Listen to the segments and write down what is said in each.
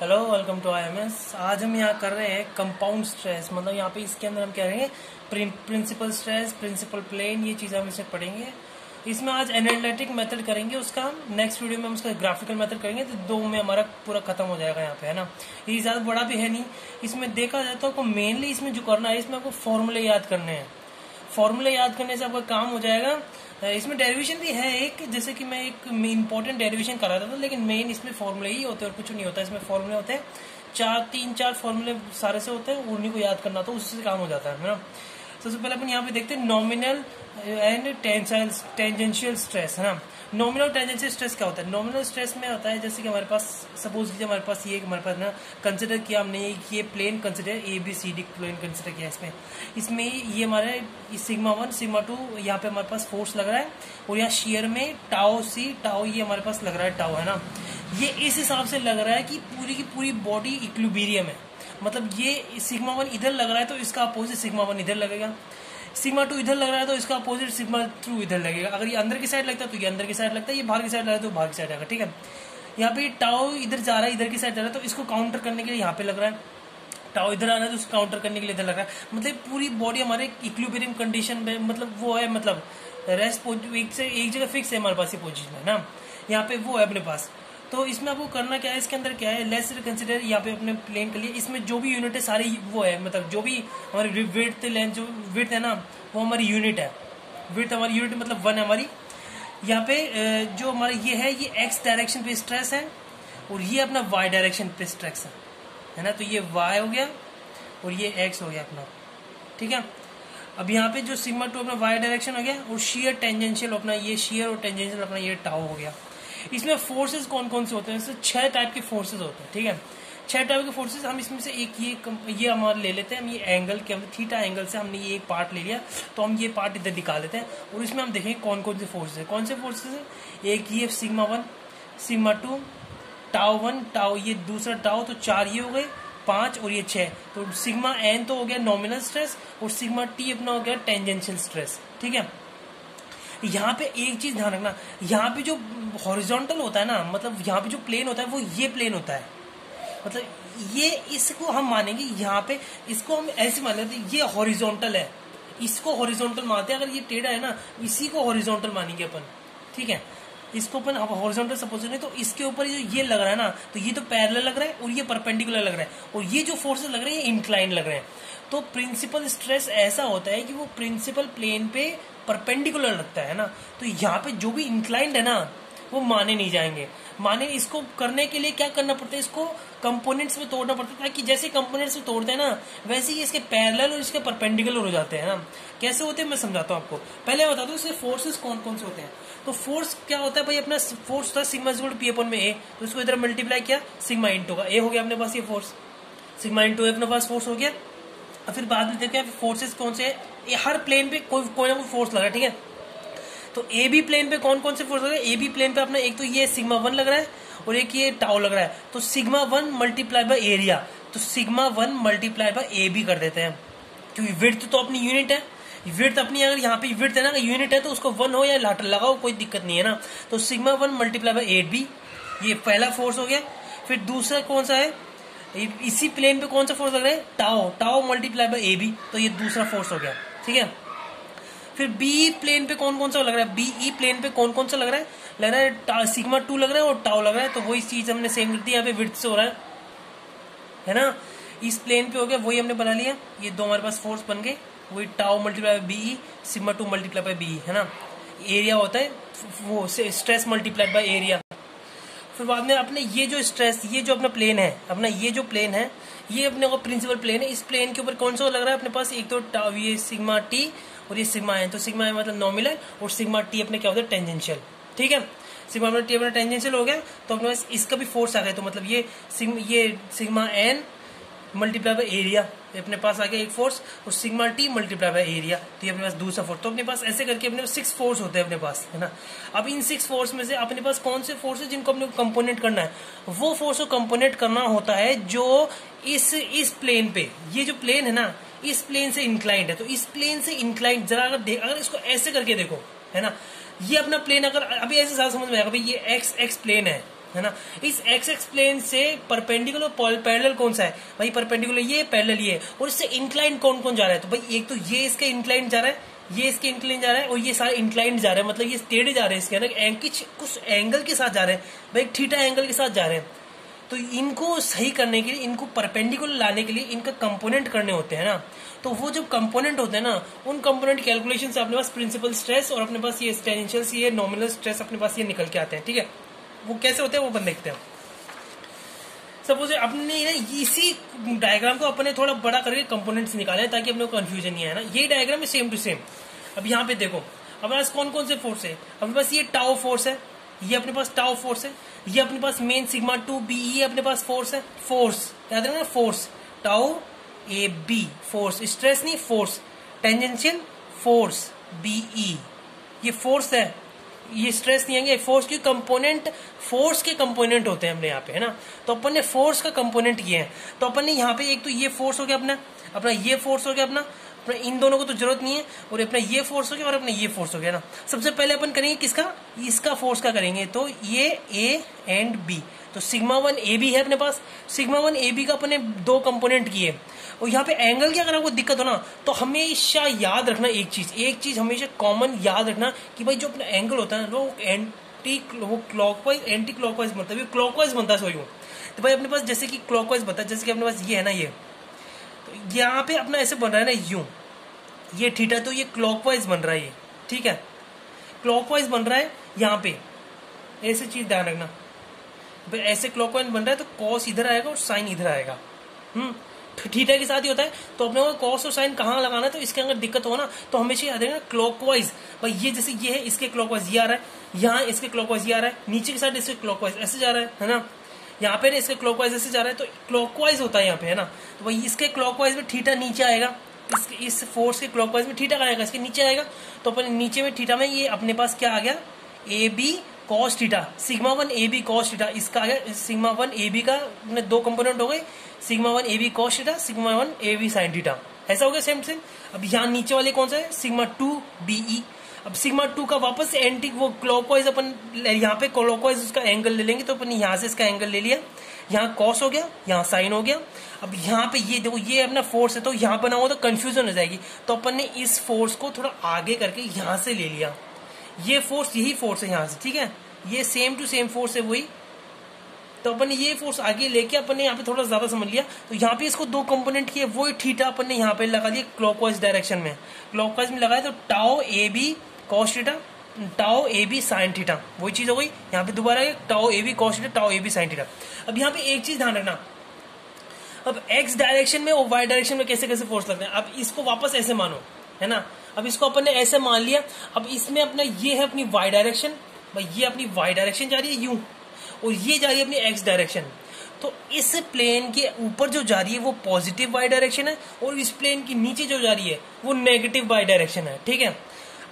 Hello welcome to I M S आज हम यहाँ कर रहे हैं कंपाउंड स्ट्रेस मतलब यहाँ पे इसके अंदर हम रहे हैं प्रिंसिपल स्ट्रेस प्रिंसिपल प्लेन ये चीज़ हम इसे पढ़ेंगे। इसमें आज एनालिटिक मेथड करेंगे, उसका हम नेक्स्ट वीडियो में हम उसका ग्राफिकल मेथड करेंगे तो दो में हमारा पूरा खत्म हो जाएगा यहाँ पे, है ना? ये ज़्यादा बड़ा भी है नहीं। इसमें देखा जाए तो आपको मेनली इसमें जो करना है, इसमें आपको फॉर्मूले याद करने हैं। फॉर्मूले याद करने से आपका काम हो जाएगा इसमें डेरिवेशन भी है एक, जैसे कि मैं एक इंपॉर्टेंट डेरिवेशन करा था, लेकिन मेन इसमें फॉर्मूले ही होते हैं और कुछ नहीं होता। इसमें फॉर्मूले होते हैं, चार, तीन, चार फॉर्मूले सारे से होते हैं, उन्हीं को याद करना तो उससे काम हो जाता है ना? सबसे पहले अपन यहाँ पे देखते हैं नॉमिनल एंड टेंजेंशियल स्ट्रेस है ना? नॉमिनल टेंजेंशियल स्ट्रेस क्या होता है? नॉमिनल स्ट्रेस में होता है जैसे कि हमारे पास सपोज़ कीजिए हमारे पास ये हमारे पास ना कंसिडर किया हमने, ये plane consider A B C D plane consider किया इसमें। इसमें ये हमारे सिग्मा वन सिग्मा टू यहाँ पे हमारे पास फोर्स लग रहा है, और यहाँ शेयर में टाओ सी टाओ ये हमारे पास लग रहा है टाओ है ना? ये इस हिसाब से लग रहा है कि पूरी की पूरी बॉडी इक्लूबीरियम है। मतलब ये सिग्मा वन इधर लग रहा है तो इसका अपोजिट सिग्मा वन इधर लगेगा। सिग्मा टू इधर लग रहा है तो इसका अपोजिट सिग्मा टू इधर लगेगा। अगर ये अंदर की साइड लगता है तो ये अंदर की साइड लगता है, ये बाहर की साइड लगा तो बाहर की साइड आएगा, ठीक है? यहाँ पे टाओ इधर जा रहा है, इधर की साइड जा रहा है तो इसको काउंटर करने के लिए यहाँ पे लग रहा है। टाओ इधर आ रहा है तो उसको काउंटर करने के लिए इधर लग रहा है। मतलब पूरी बॉडी हमारे इक्विलिब्रियम कंडीशन में मतलब वो है मतलब रेस्ट एक से, एक जगह फिक्स है हमारे पास ये पोजिशन है ना? यहाँ पे वो है अपने पास। तो इसमें आपको करना क्या है? इसके अंदर क्या है? लेस कंसिडर यहाँ पे अपने प्लेन के लिए। इसमें जो भी यूनिट है, सारी वो है। मतलब जो भी हमारी विथ लेंथ जो विथ है ना, वो हमारी यूनिट है। विथ हमारी यूनिट मतलब वन है हमारी। यहाँ पे जो हमारी ये है, ये एक्स डायरेक्शन पे स्ट्रेस है और ये अपना वाई डायरेक्शन पे स्ट्रेस है। है ना? तो ये वाई हो गया और ये एक्स हो गया अपना। ठीक है? अब यहाँ पे जो सिग्मा टू अपना वाई डायरेक्शन हो गया और शेयर टेंजेंशियल अपना ये शेयर और टेंजेंशियल अपना ये टाउ हो गया। इसमें फोर्सेस कौन कौन से होते हैं? जैसे छह टाइप के फोर्सेस होते हैं, ठीक है? छह टाइप के फोर्सेस हम इसमें से एक ये ये हमारे ले लेते हैं, हम ये एंगल के, हम थीटा एंगल से हमने ये एक पार्ट ले लिया तो हम ये पार्ट इधर निकाल लेते हैं। और इसमें हम देखेंगे कौन कौन से फोर्सेज है। कौन से फोर्सेज है? एक ये sigma one sigma two tau one tau ये दूसरा टाओ तो चार ये हो गए, पाँच और ये छह। तो सिग्मा एन तो हो गया नॉमिनल स्ट्रेस और सिग्मा टी अपना हो गया टेंजेंशियल स्ट्रेस ठीक है? यहाँ पे एक चीज़ ध्यान रखना, यहाँ पे जो हॉरिजॉन्टल होता है ना मतलब यहाँ पे जो प्लेन होता है, वो ये प्लेन होता है। मतलब ये इसको हम मानेंगे, यहाँ पे इसको हम ऐसे मान लेते ये हॉरिजॉन्टल है। इसको हॉरिजॉन्टल मानते हैं, अगर ये टेढ़ा है ना, इसी को हॉरिजॉन्टल मानेंगे अपन, ठीक है? इसको अपन हॉरिजॉन्टल सपोज़ नहीं तो इसके ऊपर जो ये लग रहा है ना तो ये तो पैरेलल लग रहा है और ये परपेंडिकुलर लग रहा है। और ये जो फोर्सेस लग रहे हैं, ये इंक्लाइन लग रहे हैं। तो प्रिंसिपल स्ट्रेस ऐसा होता है कि वो प्रिंसिपल प्लेन पे परपेंडिकुलर लगता है ना तो यहाँ पे जो भी इंक्लाइंड है ना, वो माने नहीं जाएँगे। माने इसको करने के लिए क्या करना पड़ता है? इसको कंपोनेंट्स में तोड़ना पड़ता है, ताकि जैसे कंपोनेंट्स में तोड़ते हैं ना, वैसे ही इसके पैरेलल और इसके परपेंडिकुलर हो जाते हैं ना। कैसे होते हैं मैं समझाता हूँ आपको। पहले बता दू, इसके फोर्सेस कौन कौन से होते हैं? तो फोर्स क्या होता है भाई? अपना फोर्स था सिग्मा इक्वल पी अपन में ए तो इसको इधर मल्टीप्लाई किया सिग्मा इंटू का। ए हो गया अपने पास ये फोर्स सिग्मा इंटू अपने पास फोर्स हो गया। और फिर बाद में देखते फोर्सेस कौन से ये हर प्लेन पे कोई कोई ना कोई फोर्स लग रहा है, ठीक है? तो ए बी प्लेन पे कौन कौन से फोर्स लग रहे हैं? ए बी प्लेन पे अपना एक तो ये सिग्मा वन लग रहा है और एक ये टाओ लग रहा है। तो sigma one multiply by area तो sigma one multiply by A B कर देते हैं। क्योंकि विर्थ तो अपनी यूनिट है। विर्थ अपनी अगर यहाँ पे विर्थ है ना यूनिट है तो उसको वन हो या लाटर लगाओ, कोई दिक्कत नहीं है ना। तो sigma one multiply by A B ये पहला फोर्स हो गया। फिर दूसरा कौन सा है? इसी प्लेन पे कौन सा फोर्स लग रहा है? Tau tau multiply by A B तो ये दूसरा फोर्स हो गया। ठीक है? फिर बी प्लेन पे कौन कौन सा लग रहा है? बी ई प्लेन पे कौन कौन सा लग रहा है? लग रहा है सिग्मा टू लग रहा है और टाओ लग रहा है। तो वही चीज़ हमने सेम कर दी, यहाँ पे विर्थ से हो रहा है। है ना? इस प्लेन पे हो गया, वही हमने बना लिया। ये दो हमारे पास फोर्स बन गए। वही tau multiply by B sigma two multiply by B है ना? एरिया होता है, वो स्ट्रेस मल्टीप्लाई बाय एरिया फिर बाद में अपने ये जो स्ट्रेस ये जो अपना प्लेन है, अपना ये जो प्लेन है ये अपने को प्रिंसिपल प्लेन है। इस प्लेन के ऊपर कौन सा लग रहा है? अपने पास एक तो ये सिग्मा टी और ये सिग्मा है तो सिग्मा है मतलब नॉमिनल और सिग्मा टी अपने क्या होता है? टेंजेंशियल ठीक है? सिग्मा टी अपना टेंजेंशियल हो गया। तो अपने पास इसका भी फोर्स आ गया। तो मतलब ये सिग्मा ये sigma N multiply by area अपने पास आ गया एक फोर्स और sigma T multiply by area तो ये अपने पास दूसरा फोर्स तो अपने पास ऐसे करके अपने पास सिक्स फोर्स होते हैं अपने पास, है ना? अब इन सिक्स फोर्स में से अपने पास कौन से फोर्स है जिनको अपने कंपोनेंट करना है? वो फोर्स को कंपोनेंट करना होता है जो इस इस प्लेन पे, ये जो प्लेन है ना, इस प्लेन से इंक्लाइंड है तो इस प्लेन से इंक्लाइंड जरा अगर अगर इसको ऐसे करके देखो, है ना? ये अपना प्लेन अगर, अभी ऐसे सारा समझ में आएगा भाई ये एक्स एक्स प्लेन है है ना? इस एक्स एक्स प्लेन से परपेंडिकुलर पैरेलल कौन सा है? भाई परपेंडिकुलर ये पैरेलल ये। और इससे इंक्लाइन कौन कौन जा रहा है? तो भाई, एक तो ये इसके इंक्लाइन जा रहा है, ये इसके इंक्लाइन जा रहा है, और ये सारे इंक्लाइन जा रहे हैं। मतलब ये टेढ़े जा रहे हैं इसके अंदर कुछ एंगल के साथ जा रहे हैं। भाई थीटा एंगल के साथ जा रहे हैं। तो इनको सही करने के लिए, इनको परपेंडिकुलर लाने के लिए इनका कंपोनेंट करने होते हैं ना? तो वो जो कंपोनेंट होते हैं ना, उन कंपोनेंट कैलकुलेशन से अपने पास प्रिंसिपल स्ट्रेस और अपने पास ये टेंशियल ये नॉमिनल स्ट्रेस अपने पास ये निकल के आते हैं, ठीक है? वो कैसे होते हैं, वो अपन देखते हैं। सपोज़ अपने ना इसी डायग्राम को अपने थोड़ा बड़ा करके कंपोनेंट्स निकाले, ताकि अपने कंफ्यूजन नहीं है ना। ये डायग्राम है सेम टू सेम अब यहाँ पे देखो अपने पास कौन कौन से फोर्स है? अपने पास ये टाओ फोर्स है, ये अपने पास टाओ फोर्स है, ये अपने पास मेन सिग्मा टू बी ये अपने पास फोर्स है फोर्स याद रखना force tau A B force stress नहीं फोर्स टेंजेंशियल फोर्स बीई ये फोर्स है। ये स्ट्रेस नहीं आएँगे फोर्स की कंपोनेंट फोर्स के कंपोनेंट होते हैं हमने यहाँ पे, है ना? तो अपन ने फोर्स का कंपोनेंट किया है। तो अपन ने यहाँ पे एक तो ये फोर्स हो गया अपना अपना ये फोर्स हो गया अपना अपना इन दोनों को तो ज़रूरत नहीं है, और अपना ये फोर्स हो गया और अपना ये फोर्स हो गया ना। सबसे पहले अपन करेंगे किसका? इसका फोर्स का करेंगे तो ये ए एंड बी तो सिग्मा वन ए बी है अपने पास। सिग्मा वन ए बी का अपने दो कंपोनेंट किए और यहाँ पे एंगल की अगर आपको दिक्कत हो ना तो हमेशा याद रखना एक चीज़। एक चीज़ हमेशा कॉमन याद रखना कि भाई जो अपना एंगल होता है ना, वो एंटी वो क्लॉकवाइज एंटी क्लॉकवाइज बनता है। क्लॉकवाइज बनता है सोई तो भाई अपने पास जैसे कि क्लॉकवाइज बनता है, जैसे कि अपने पास ये है ना, ये। यहाँ पे अपना ऐसे बन रहा है ना, यू। ये थीटा तो ये क्लॉकवाइज बन रहा है ये, ठीक है? क्लॉकवाइज बन रहा है यहाँ पे। ऐसे चीज़ ध्यान रखना। ऐसे क्लॉकवाइज बन रहा है तो कॉस इधर आएगा और साइन इधर आएगा। हम्म? थीटा के साथ ही होता है। तो अपने को कॉस और साइन कहाँ लगाना है? तो इसके अंदर दिक्कत हो ना। तो हमेशा याद रखना क्लॉकवाइज भाई, ये जैसे ये है, इसके क्लॉकवाइज ये आ रहा है। यहाँ इसके क्लॉकवाइज ये आ रहा है। नीचे के साथ इसके क्लॉकवाइज ऐसे जा रहा है ना? यहाँ पे इसके क्लॉकवाइज ऐसे जा रहा है तो क्लॉकवाइज होता है यहाँ पे, है ना? तो भाई इसके क्लॉकवाइज में थीटा नीचे आएगा इस इस फोर्स के क्लॉकवाइज में थीटा आएगा? इसके नीचे आएगा। तो अपन नीचे में ठीठा में ये अपने पास क्या आ गया? A B cos theta sigma one A B cos theta इसका आ गया सिग्मा वन ए बी का दो कंपोनेंट हो गए sigma one A B cos theta sigma one A B sine theta ऐसा हो गया सेम सेम अब यहाँ नीचे वाले कौन सा है? सिग्मा टू बीई अब सिग्मा टू का वापस एंटी वो क्लॉकवाइज अपन यहाँ पे क्लॉकवाइज उसका एंगल ले लेंगे तो अपन यहाँ से इसका एंगल ले लिया। यहाँ कॉस हो गया, यहाँ साइन हो गया। अब यहाँ पे ये देखो, ये अपना फोर्स है तो यहाँ बना हुआ तो कन्फ्यूज़न हो जाएगी। तो अपन ने इस फोर्स को थोड़ा आगे करके यहाँ से ले लिया। ये फोर्स यही फोर्स है यहाँ से, ठीक है? ये सेम टू सेम फोर्स है वही। तो अपन ने ये फोर्स आगे लेके अपन ने यहाँ पे थोड़ा ज़्यादा समझ लिया। तो यहाँ पे इसको दो कंपोनेंट किए वो थीटा अपन ने यहाँ पे लगा दिया क्लॉकवाइज डायरेक्शन में। क्लॉकवाइज में लगाया तो tau A B cos tau A B sine वही चीज़ हो गई। यहाँ पे दोबारा tau A B cos tau A B sine अब यहाँ पे एक चीज़ ध्यान रखना। अब एक्स डायरेक्शन में और वाई डायरेक्शन में कैसे कैसे फोर्स लगते हैं? अब इसको वापस ऐसे मानो, है ना? अब इसको अपन ने ऐसे मान लिया। अब इसमें अपना ये है अपनी वाई डायरेक्शन भाई, ये अपनी वाई डायरेक्शन जा रही है यू, और ये जा रही है अपनी एक्स डायरेक्शन तो इस प्लेन के ऊपर जो जा रही है, वो पॉजिटिव वाई डायरेक्शन है, और इस प्लेन के नीचे जो जा रही है, वो नेगेटिव वाई डायरेक्शन है, ठीक है?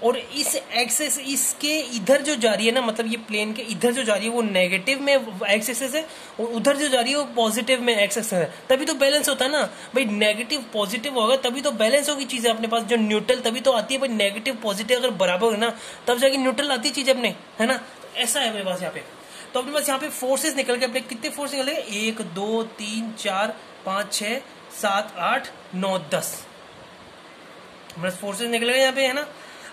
और इस एक्सेस इसके इधर जो जा रही है ना मतलब ये प्लेन के इधर जो जा रही है, वो नेगेटिव में एक्स एक्सेस है और उधर जो जा रही है, वो पॉजिटिव में एक्स एक्सेस है। तभी तो बैलेंस होता है ना। भाई नेगेटिव पॉजिटिव होगा, तभी तो बैलेंस होगी चीज़ें अपने पास। जो न्यूट्रल तभी तो आती है भाई नेगेटिव पॉजिटिव अगर बराबर है ना, तब जाके न्यूट्रल आती है चीज़ अपने, है ना? ऐसा है मेरे पास यहाँ पे। तो अपने पास यहाँ पे फोर्सेस निकल के अपने कितने फोर्स निकल गए? एक, दो, तीन, चार, पाँच, छह, सात, आठ, नौ, दस। फोर्सेस निकल गए यहाँ पे, है ना?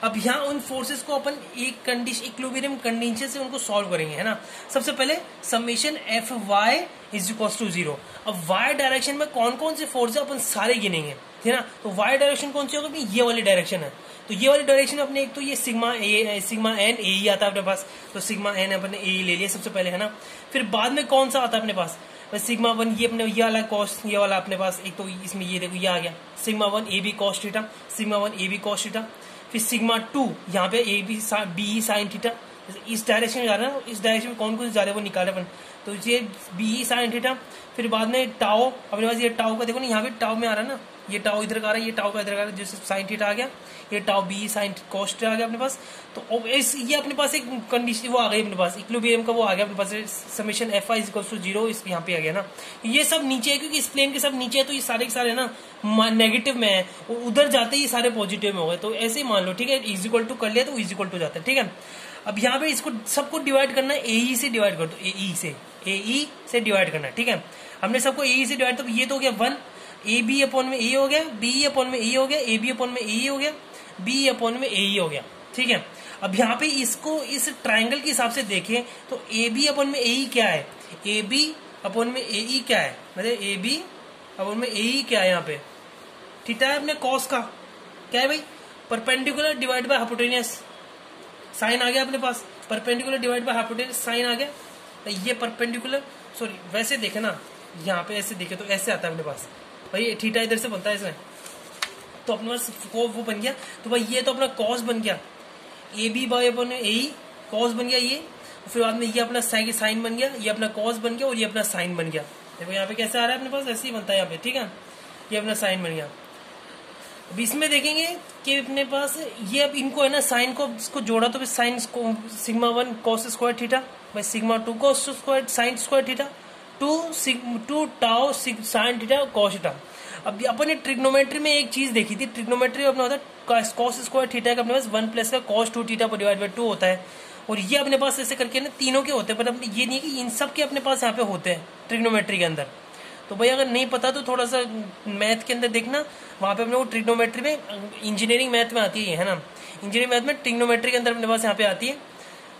अब यहाँ उन फोर्सेस को अपन एक कंडीशन इक्लोबियम कंडीशन से उनको सॉल्व करेंगे, है ना? सबसे पहले summation F Y is equal to zero अब वाई डायरेक्शन में कौन कौन से फोर्स अपन सारे गिनेंगे, है ना? तो वाई डायरेक्शन कौन सी होगी? ये वाली डायरेक्शन है। तो ये वाली डायरेक्शन अपने एक तो ये sigma A sigma N A ही आता है अपने पास। तो सिग्मा एन अपने ए ले लिया सबसे पहले, है ना? फिर बाद में कौन सा आता है अपने पास? सिग्मा वन ये अपने, ये वाला कॉस्ट ये वाला अपने पास। एक तो इसमें ये देखो, ये आ गया। Sigma one A B cos sigma one A B cos फिर सिग्मा टू, यहाँ पे A B B sine theta इस डायरेक्शन में जा रहा है, इस डायरेक्शन में कौन कौन से जा रहे हैं, वो निकाले अपन। तो ये बी साइन थीटा फिर बाद में टाओ अपने पास ये टाओ का देखो ना, यहाँ पे टाओ में आ रहा है ना, ये टाओ इधर का आ रहा है, ये टाओ का इधर का आ रहा है, जैसे साइन थीटा आ गया, ये टाओ बी साइन कॉस्ट आ गया अपने पास तो इस, ये अपने पास एक कंडीशन वो आ गई अपने पास इक्विलिब्रियम का वो आ गया अपने पास summation F I equal to zero इस यहाँ पे आ गया ना। ये सब नीचे है, क्योंकि इस प्लेन के सब नीचे है तो ये सारे के सारे ना नेगेटिव में है उधर जाते ही सारे पॉजिटिव में हो गए तो ऐसे ही मान लो, ठीक है इज़ इक्वल टू कर लिया तो इज़ इक्वल टू जाता है, ठीक है। अब यहाँ पे इसको, सबको डिवाइड करना है ए e से डिवाइड कर दो ए ई e से। ए ई e से डिवाइड करना ठीक है? हमने सबको AE से डिवाइड तो ये तो हो गया वन ए बी अपॉन में ए हो गया बी अपॉन में ए हो गया ए बी अपॉन में ए हो गया बी अपॉन में AE हो गया, ठीक है? अब यहाँ पे इसको इस ट्राइंगल के हिसाब से देखें तो ए बी अपॉन में AE क्या है? ए बी अपॉन में AE क्या है? मतलब ए बी अपॉन में ए क्या है यहाँ पे? थीटा है अपने कॉस का। क्या है भाई? Perpendicular divide by hypotenuse sine आ गया अपने पास। Perpendicular divide by hypotenuse sine आ गया। ये परपेंडिकुलर सॉरी वैसे देखे ना, यहाँ पे ऐसे देखे तो ऐसे आता है अपने पास। भाई थीटा इधर से बनता है इसमें। तो अपने पास वो बन गया। तो भाई, ये तो अपना कॉस बन गया। ए बी बाई अपन ए कॉस बन गया ये। फिर बाद में ये अपना साइन बन गया, ये अपना कॉस बन गया और ये अपना साइन बन गया। देखो यहाँ पे कैसे आ रहा है अपने पास, ऐसे ही बनता है यहाँ पे, ठीक है? ये अपना साइन बन गया। अब इसमें देखेंगे कि अपने पास ये अब इनको है ना साइन को, इसको जोड़ा तो sine sigma one cos square theta by sigma two cos square sine square theta two two tau sine theta cos theta अब अपन ने ट्रिग्नोमेट्री में एक चीज़ देखी थी। ट्रिग्नोमेट्री अपना होता है कॉस स्क्वायर थीटा का अपने पास वन प्लस का कॉस टू थीटा पर डिवाइड बाई टू होता है। और ये अपने पास ऐसे करके ना तीनों के होते हैं, पर ये नहीं कि इन सब के अपने पास यहाँ पे होते हैं ट्रिग्नोमेट्री के अंदर। तो भाई अगर नहीं पता तो थोड़ा सा मैथ के अंदर देखना। वहाँ पे अपने वो ट्रिग्नोमेट्री में इंजीनियरिंग मैथ में आती है ना? इंजीनियरिंग मैथ में ट्रिग्नोमेट्री के अंदर अपने पास यहाँ पे आती है।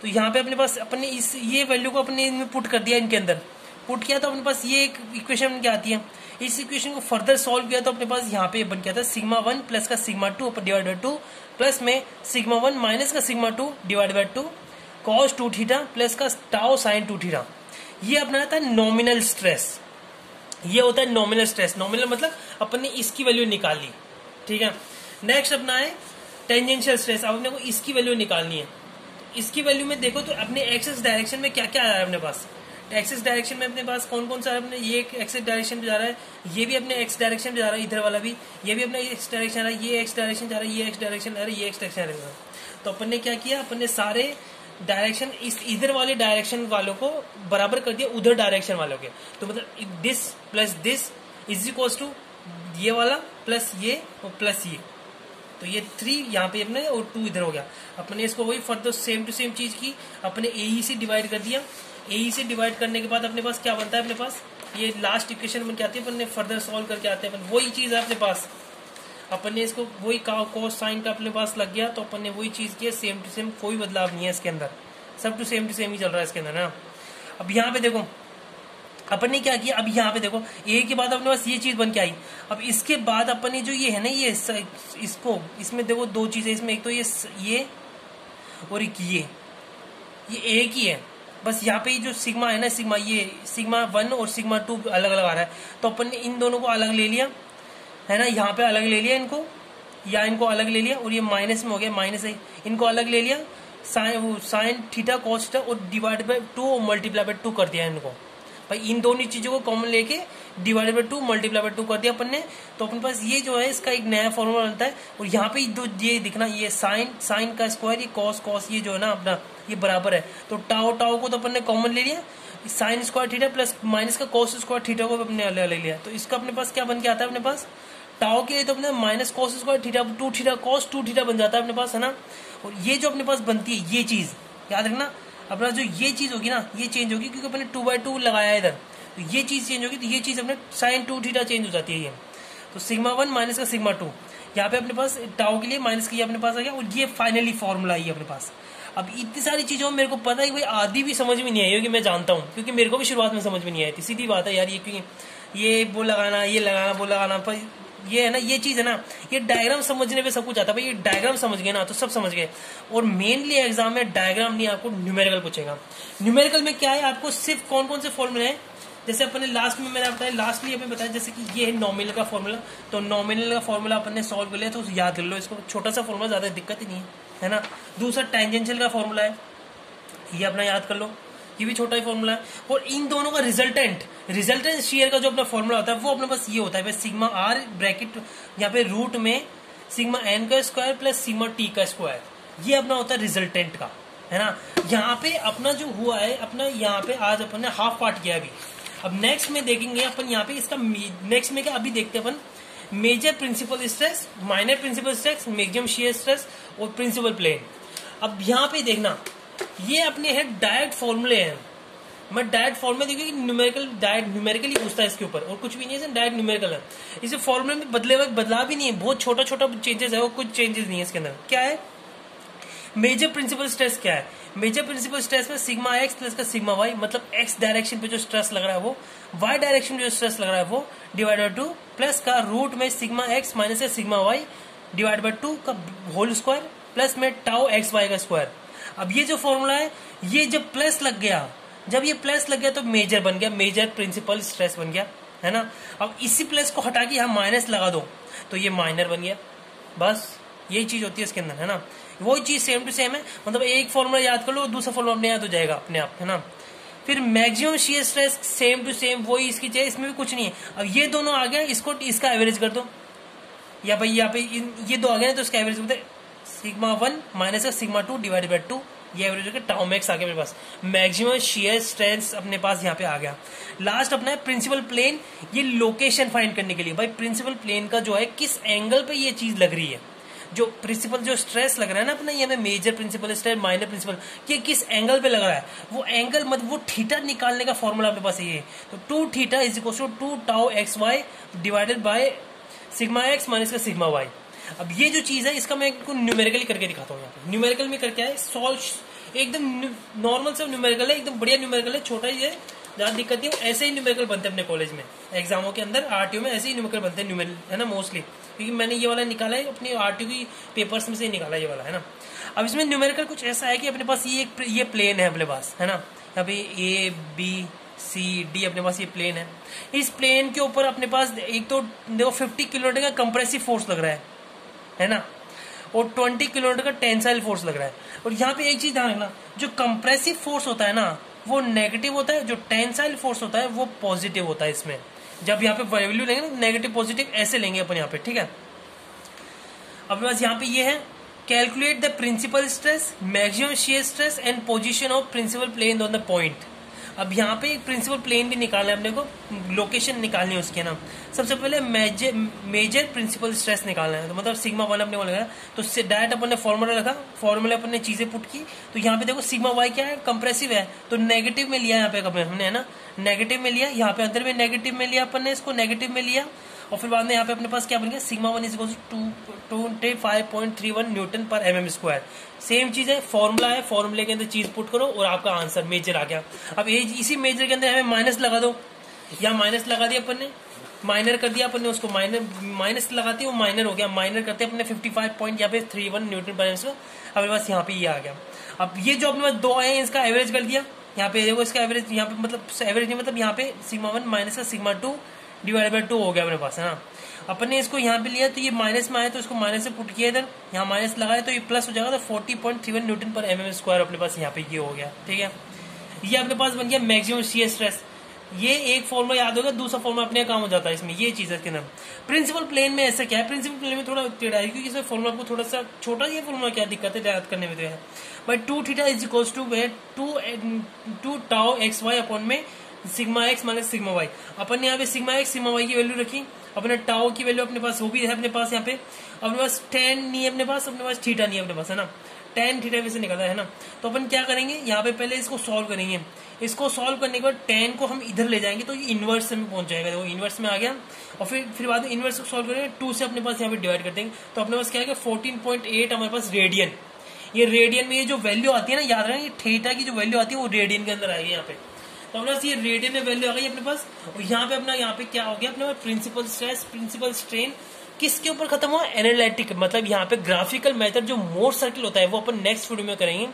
तो यहाँ पे अपने पास अपने इस, ये वैल्यू को अपने इनमें पुट कर दिया इनके अंदर। पुट किया तो अपने पास ये एक इक्वेशन क्या आती है। इस इक्वेशन को फर्दर सॉल्व किया तो अपने पास यहाँ पे बन गया था सिग्मा वन प्लस का sigma two divide by two plus में सिग्मा वन माइनस का sigma two divide by two cos two theta plus का टाओ साइन टू थीटा ये अपना है नॉमिनल स्ट्रेस ये होता है नॉमिनल स्ट्रेस नॉमिनल मतलब अपन इसकी वैल्यू निकाल ली ठीक है? नेक्स्ट अपना है टेंजेंशियल स्ट्रेस अब अपने को इसकी वैल्यू निकालनी है। इसकी वैल्यू में देखो तो अपने एक्सेस डायरेक्शन में क्या क्या आ रहा है अपने पास? एक्सेस डायरेक्शन में अपने पास कौन कौन सा अपने? ये एक्सेस डायरेक्शन पे जा रहा है, ये भी अपने एक्स डायरेक्शन पे जा रहा है, इधर वाला भी, ये भी अपने एक्स डायरेक्शन आ रहा है, ये एक्स डायरेक्शन जा रहा है, ये एक्स डायरेक्शन आ रहा है, ये एक्स डायरेक्शन आ रहा है। तो अपन ने क्या किया? अपन ने सारे डायरेक्शन इस इधर वाले डायरेक्शन वालों को बराबर कर दिया उधर डायरेक्शन वालों के। तो मतलब this plus this is equal to ये वाला प्लस ये और प्लस ये। तो ये थ्री यहाँ पे अपने और टू इधर हो गया। अपने इसको वही फर्दर सेम टू सेम चीज़ की अपने ए से डिवाइड कर दिया। ए से डिवाइड करने के बाद अपने पास क्या बनता है अपने पास? ये लास्ट इक्वेशन में क्या आती है, अपन फर्दर सॉल्व करके आते हैं वही चीज़ है अपने पास। अपन ने इसको वही कोस साइन का अपने पास लग गया तो अपन ने वही चीज़ किया सेम टू सेम कोई बदलाव नहीं है इसके अंदर। सब टू सेम टू सेम ही चल रहा है इसके अंदर ना? अब यहाँ पे देखो अपन ने क्या किया? अब यहाँ पे देखो ए के बाद अपने पास ये चीज़ बन के आई। अब इसके बाद अपन ने जो ये है ना, ये इसको, इसमें देखो दो चीज़ें, इसमें एक तो ये ये और एक ये। ये एक ही है। बस यहाँ पे जो सिग्मा है ना, सिग्मा ये, सिग्मा वन और सिग्मा टू अलग अलग आ रहा है। तो अपन ने इन दोनों को अलग ले लिया। है ना, यहाँ पे अलग ले लिया इनको, या इनको अलग ले लिया और ये माइनस में हो गया, माइनस है इनको अलग ले लिया, साइन साइन, थीटा कॉस्ट और डिवाइड बाई टू और मल्टीप्लाई बाई टू कर दिया इनको। भाई, इन दोनों चीज़ों को कॉमन लेके divided by two multiply by two कर दिया अपन ने। तो अपने पास ये जो है, इसका एक नया फॉर्मूला बनता है। और यहाँ पे दो ये दिखना, ये साइन साइन का स्क्वायर ये कॉस कॉस ये जो है ना अपना, ये बराबर है। तो टाओ टाओ को तो अपन ने कॉमन ले लिया। Sine square theta plus minus का कॉस स्क्वायर थीटा को अपने अलग ले लिया। तो इसका अपने पास क्या बन के आता है अपने पास? टाओ के लिए तो अपने minus cos square theta two theta cos two theta बन जाता है अपने पास, है ना? और ये जो अपने पास बनती है, ये चीज़, याद रखना अपना जो ये चीज़ होगी ना, ये चेंज होगी क्योंकि अपने टू बाई टू लगाया है इधर। तो ये चीज़ चेंज होगी तो ये चीज़ अपने साइन टू थीटा चेंज हो जाती है ये। तो सिग्मा वन माइनस का सिग्मा टू यहाँ पे अपने पास टाओ के लिए माइनस की अपने पास आ गया और ये फाइनली फॉर्मूला आई अपने पास। अब इतनी सारी चीज़ों में मेरे को पता है कि भाई आधी भी समझ में नहीं आई होगी, मैं जानता हूँ, क्योंकि मेरे को भी शुरुआत में समझ में नहीं आई थी। सीधी बात है यार, ये क्योंकि ये वो लगाना, ये लगाना, वो लगाना, पर ये है ना, ये चीज़ है ना, ये डायग्राम समझने पे सब कुछ आता है। भाई, ये डायग्राम समझ गए ना तो सब समझ गए। और मेनली एग्ज़ाम में डायग्राम नहीं, आपको न्यूमेरिकल पूछेगा। न्यूमेरिकल में क्या है, आपको सिर्फ़ कौन कौन से फॉर्मूले हैं? जैसे अपन लास्ट में मैंने बताया लास्टली अपन बताया, जैसे कि ये है नॉमिनल का फॉर्मूला तो नॉमिनल का फॉर्मूला अपन ने सॉल्व कर लिया तो याद कर लो, इसको छोटा सा फॉर्मूला ज़्यादा दिक्कत ही नहीं है है ना? दूसरा टेंजेंशियल का फॉर्मूला है, ये अपना याद कर लो, ये भी छोटा ही फॉर्मूला है। और इन दोनों का रिजल्टेंट रिजल्टेंट शेयर का जो अपना फॉर्मूला होता है, वो अपने पास ये होता है सिग्मा आर ब्रैकेट यहाँ पे रूट में सिग्मा एन का स्क्वायर प्लस सिग्मा टी का स्क्वायर ये अपना होता है रिजल्टेंट का, है ना? यहाँ पे अपना जो हुआ है, अपना यहाँ पे आज अपन ने हाफ़ पार्ट किया अभी। अब नेक्स्ट में देखेंगे अपन यहाँ पे इसका नेक्स्ट में क्या, अभी देखते हैं अपन। Major principal stress minor principal stress maximum shear stress और प्रिंसिपल प्लेन अब यहाँ पे देखना, ये अपने है डायरेक्ट फॉर्मूले हैं। मैं डायरेक्ट फॉर्मूले देखिए न्यूमेरिकल डायरेक्ट न्यूमेरिकली पूछता है इसके ऊपर, और कुछ भी नहीं है डायरेक्ट न्यूमेरिकल है। इसे फॉर्मूले में बदले हुए बदलाव भी नहीं है, बहुत छोटा छोटा चेंजेस है वो कुछ चेंजेस नहीं है इसके अंदर। क्या है? मेजर प्रिंसिपल स्ट्रेस क्या है? मेजर प्रिंसिपल स्ट्रेस में सिग्मा एक्स प्लस का सिग्मा वाई मतलब एक्स डायरेक्शन पे जो स्ट्रेस लग रहा है वो वाई डायरेक्शन में जो स्ट्रेस लग रहा है वो डिवाइड बाई टू प्लस का रूट में sigma X minus sigma Y divide by two का होल स्क्वायर प्लस में टाउ एक्स वाई का स्क्वायर अब ये जो फॉर्मूला है, ये जब प्लस लग गया जब ये प्लस लग गया तो मेजर बन गया मेजर प्रिंसिपल स्ट्रेस बन गया, है ना? अब इसी प्लस को हटा के यहाँ माइनस लगा दो तो ये माइनर बन गया। बस, यही चीज़ होती है इसके अंदर, है ना? वही चीज़ सेम टू सेम है मतलब एक फॉर्मूला याद कर लो, दूसरा फॉर्मूला अपने याद हो जाएगा, अपने आप, है ना? फिर maximum shear stress same to same वही इसकी चाहिए इसमें भी कुछ नहीं है। अब ये दोनों आ गए, इसको, इसका एवरेज कर दो। या भाई यहाँ पे ये दो आ गए तो इसका average sigma one minus sigma two divide by two ये एवरेज होकर टाउ मैक्स आ गया मेरे पास। मैक्सिमम शेयर स्ट्रेंथ अपने पास यहाँ पे आ गया। लास्ट अपना है प्रिंसिपल प्लेन ये लोकेशन फाइंड करने के लिए। भाई प्रिंसिपल प्लेन का जो है, किस एंगल पे ये चीज़ लग रही है? जो प्रिंसिपल जो स्ट्रेस लग रहा है ना अपना, ये हमें major principal stress minor principal ये किस एंगल पे लग रहा है? वो एंगल मतलब वो थीटा निकालने का फॉर्मूला अपने पास ये है। तो two theta is equal to two tau X Y divided by sigma X minus का सिग्मा वाई अब ये जो चीज़ है, इसका मैं न्यूमेरिकली करके दिखाता हूँ यहाँ पे। न्यूमेरिकल में करके है सॉल्व एकदम नॉर्मल सा न्यूमेरिकल है, एकदम बढ़िया न्यूमेरिकल है, छोटा ही है ज़्यादा दिक्कत नहीं ऐसे ही न्यूमेरिकल बनते हैं अपने कॉलेज में। एग्जामों के अंदर आरटीओ में ऐसे ही न्यूमेरिकल बनते हैं न्यूमेरिकल है ना मोस्टली क्योंकि मैंने ये वाला निकाला है, अपनी आरटीओ की पेपर्स में से ही निकाला ये वाला, है ना। अब इसमें न्यूमेरिकल कुछ ऐसा है कि अपने पास ये ये प्लेन है अपने पास, है ना। पे ए बी सी डी अपने पास ये प्लेन है। इस प्लेन के ऊपर अपने पास एक तो देखो फिफ्टी किलोमीटर का कंप्रेसिव फोर्स लग रहा है। है ना? और ट्वेंटी किलोमीटर का टेंसाइल फोर्स लग रहा है। और यहाँ पे एक चीज़ ध्यान रखना, जो कंप्रेसिव फोर्स होता है ना, वो नेगेटिव होता है, जो टेंसाइल फोर्स होता है, वो पॉजिटिव होता है इसमें। जब यहाँ पे वैल्यू लेंगे ना नेगेटिव पॉजिटिव ऐसे लेंगे अपन यहाँ पे, ठीक है? अपने पास यहाँ पे ये है calculate the principal stress maximum shear stress and position of principal plane on the point अब यहाँ पे एक प्रिंसिपल प्लेन भी निकालना है, अपने को लोकेशन निकालनी है उसके ना सबसे पहले मेजर मेजर प्रिंसिपल स्ट्रेस निकालना है। तो मतलब सिग्मा वन अपने को लगाया तो डायरेक्ट अपन ने फॉर्मूला लगा फॉर्मूला अपन ने चीज़ें पुट की। तो यहाँ पे देखो सिग्मा वाई क्या है? कंप्रेसिव है। तो नेगेटिव में लिया यहाँ पे हमने, है ना? नेगेटिव में लिया। यहाँ पे अंदर में नेगेटिव में लिया। अपन ने इसको नेगेटिव में लिया। और फिर बाद में यहाँ पे अपने पास क्या बन गया? Sigma one is two twenty five point three one newton per M M square same चीज़ है फॉर्मूला है फॉर्मूले के अंदर चीज़ पुट करो और आपका आंसर मेजर आ गया। अब इसी मेजर के अंदर हमें माइनस लगा दो। या माइनस लगा दिया अपन ने? माइनर कर दिया अपन ने उसको। माइनर माइनस लगाते वो माइनर हो गया। माइनर करते अपने फिफ्टी फाइव पॉइंट यहाँ पे थ्री वन न्यूटन पर अपने पास यहाँ पे ये आ गया। अब ये जो अपने पास दो आए हैं, इसका एवरेज कर दिया। यहाँ पे देखो, इसका एवरेज यहाँ पे मतलब एवरेज नहीं मतलब यहाँ पे सिग्मा वन माइनस का sigma two divide by two हो गया अपने पास, है ना? अपन ने इसको यहाँ पे लिया तो ये माइनस में आया तो इसको माइनस से पुट किया इधर। यहाँ माइनस लगाया तो ये प्लस हो जाएगा तो forty point three one newton per M M square अपने पास यहाँ पे ये हो गया, ठीक है? ये अपने पास बन गया मैक्सिमम सी स्ट्रेस ये एक फॉर्मा याद होगा, दूसरा फॉर्मा अपने काम हो जाता है इसमें, ये चीज़ है इसके प्रिंसिपल प्लेन में ऐसा क्या है? प्रिंसिपल प्लेन में थोड़ा टेढ़ा है क्योंकि इसमें फॉर्मुला आपको थोड़ा सा छोटा ये फॉर्मुला क्या दिक्कत है याद करने में तो है। But two theta is equal to two two tau X Y upon में sigma X minus sigma Y अपन ने यहाँ पे सिग्मा एक्स सिग्मा वाई की वैल्यू रखी। अपने टाओ की वैल्यू अपने पास वो भी है अपने पास यहाँ पे। अपने पास टेन नहीं अपने पास अपने पास थीटा नहीं अपने पास, है ना? टेन थीटा वैसे निकलता है ना? तो अपन क्या करेंगे, यहाँ पे पहले इसको सॉल्व करेंगे। इसको सॉल्व करने के बाद टेन को हम इधर ले जाएँगे तो ये इनवर्स में पहुँच जाएगा। देखो इनवर्स में आ गया। और फिर फिर बाद में इनवर्स को सॉल्व करेंगे टू से अपने पास यहाँ पे डिवाइड कर देंगे। तो अपने पास क्या है फोर्टीन पॉइंट एट हमारे पास रेडियन ये रेडियन में ये जो वैल्यू आती है ना, याद रखें थीटा की जो वैल्यू आती है, वो रेडियन के अंदर आएगी यहाँ पे। तो अपने ये रेडियन में वैल्यू आ गई अपने पास। और यहाँ पे अपना, यहाँ पे क्या हो गया? अपने पास प्रिंसिपल स्ट्रेस प्रिंसिपल स्ट्रेन किसके ऊपर खत्म हुआ? एनालिटिक मतलब यहाँ पे ग्राफिकल मेथड जो मोर सर्किल होता है, वो अपन नेक्स्ट वीडियो में करेंगे।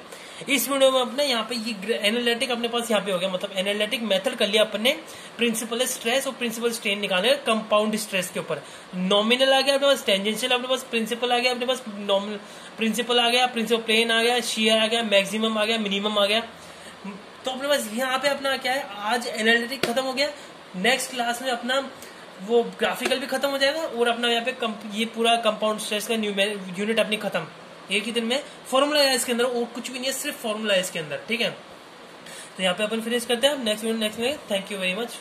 इस वीडियो में अपने यहाँ पे ये एनालिटिक अपने पास यहाँ पे हो गया। मतलब एनालिटिक मेथड कर लिया अपन प्रिंसिपल स्ट्रेस और प्रिंसिपल स्ट्रेन निकाले कंपाउंड स्ट्रेस के ऊपर। नॉमिनल आ गया अपने पास टेंजेंशियल अपने पास प्रिंसिपल आ गया अपने पास नॉमिनल प्रिंसिपल आ गया प्रिंसिपल प्लेन आ गया शेयर आ गया मैक्सिमम आ गया मिनिमम आ गया। तो अपने पास यहाँ पे अपना क्या है? आज एनालिटिक खत्म हो गया। नेक्स्ट क्लास में अपना वो ग्राफिकल भी खत्म हो जाएगा और अपना यहाँ पे ये पूरा कंपाउंड स्ट्रेस का यूनिट अपनी खत्म। एक ही दिन में फॉर्मूला है इसके अंदर और कुछ भी नहीं है, सिर्फ़ फॉर्मूला है इसके अंदर, ठीक है? तो यहाँ पे अपन फिनिश करते हैं। नेक्स्ट नेक्स्ट में। Thank you very much